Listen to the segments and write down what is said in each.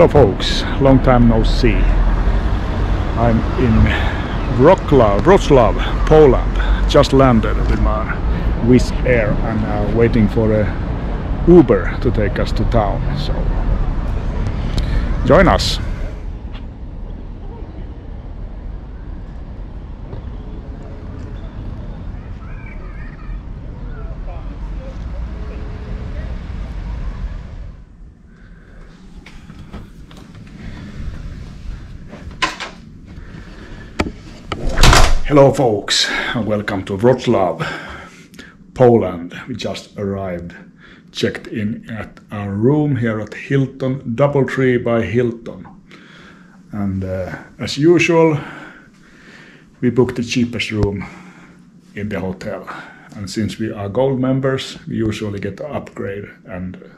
Hello folks, long time no see. I'm in Wroclaw, Wroclaw, Poland. Just landed with my Wizz Air and now waiting for a Uber to take us to town. So join us. Hello folks and welcome to Wroclaw, Poland. We just arrived, checked in at our room here at Hilton, Doubletree by Hilton. And uh, as usual, we booked the cheapest room in the hotel. And since we are gold members, we usually get the upgrade and uh,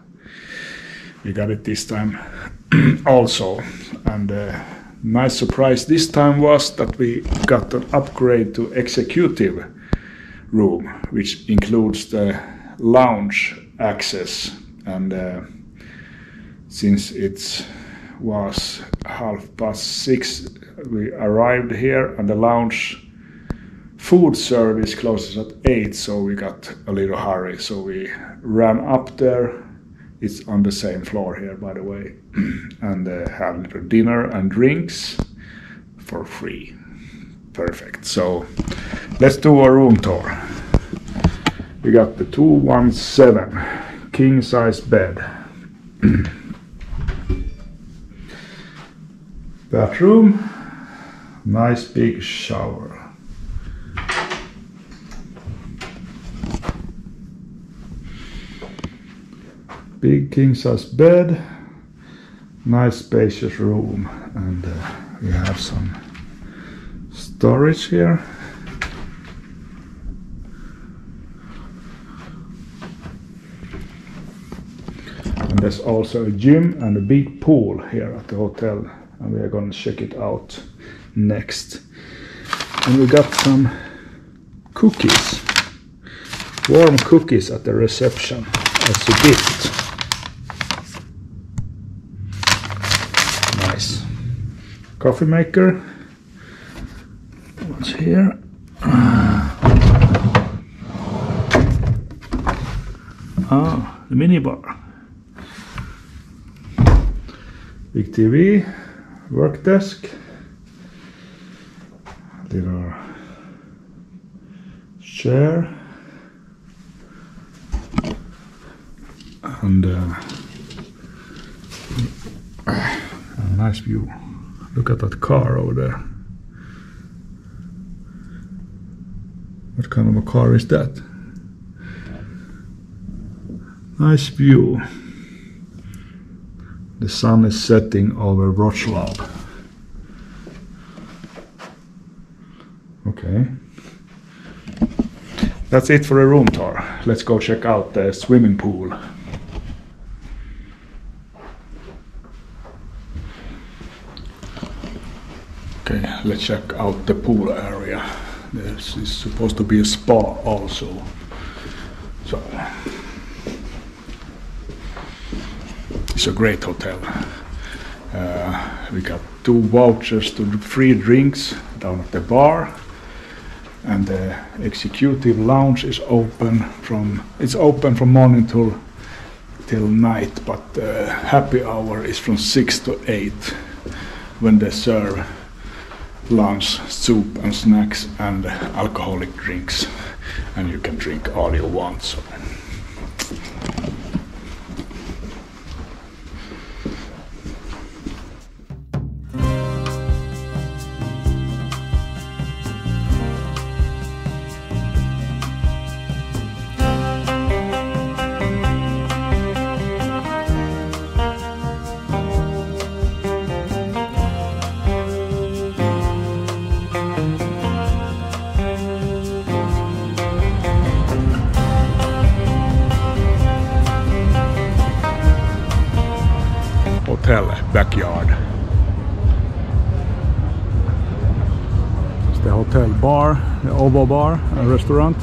we got it this time also. And uh, nice surprise this time was that we got an upgrade to executive room, which includes the lounge access. And uh, since it was half past six, we arrived here, and the lounge food service closes at eight, so we got a little hurry. So we ran up there it's on the same floor here, by the way, and uh, have little dinner and drinks for free. Perfect. So let's do a room tour. We got the 217 king size bed. Bathroom, nice big shower. Big king size bed, nice spacious room, and uh, we have some storage here. And there's also a gym and a big pool here at the hotel, and we are going to check it out next. And we got some cookies, warm cookies at the reception as a gift. Coffee maker. What's here? Ah, the mini bar. Big TV, work desk, little chair, and uh, a nice view. Look at that car over there. What kind of a car is that? Nice view. The sun is setting over Wroclaw. Okay. That's it for a room tour. Let's go check out the swimming pool. Okay, let's check out the pool area. This is supposed to be a spa also. So it's a great hotel. Uh, we got two vouchers to free drinks down at the bar and the executive lounge is open from it's open from morning till till night but uh, happy hour is from 6 to 8 when they serve lunch, soup and snacks and alcoholic drinks and you can drink all you want. So. hotel bar, the Obo bar, a restaurant.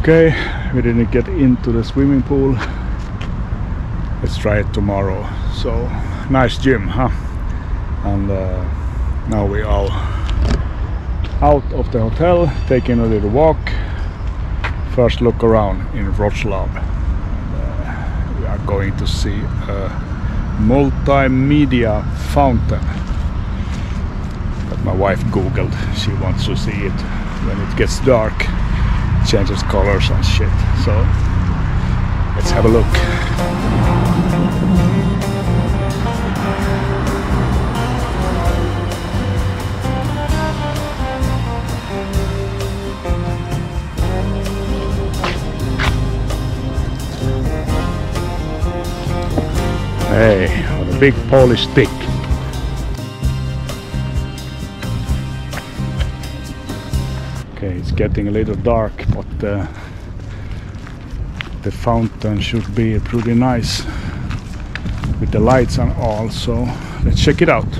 Okay, we didn't get into the swimming pool. Let's try it tomorrow. So, nice gym, huh? And uh, now we are out of the hotel, taking a little walk. First look around in Wroclaw. Uh, we are going to see a multimedia fountain that my wife googled. She wants to see it when it gets dark changes colors and shit. So let's have a look. Hey, what a big Polish stick. Okay, it's getting a little dark, but uh, the fountain should be pretty nice with the lights and all. So let's check it out.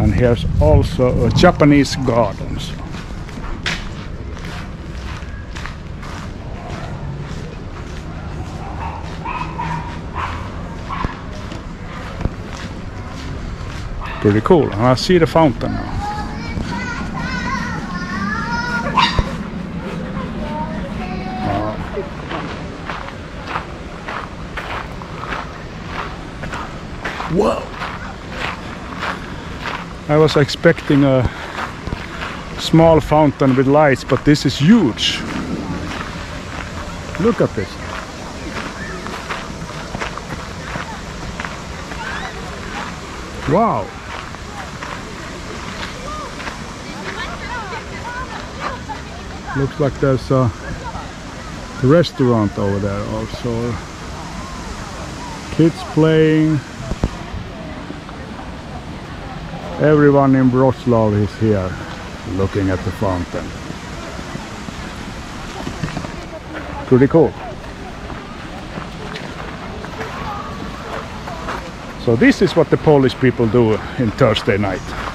And here's also a Japanese garden. Pretty cool. And I see the fountain now. Whoa! I was expecting a small fountain with lights, but this is huge. Look at this. Wow! Looks like there's a restaurant over there also. Kids playing, Everyone in Wroclaw is here looking at the fountain. Pretty cool. So this is what the Polish people do in Thursday night.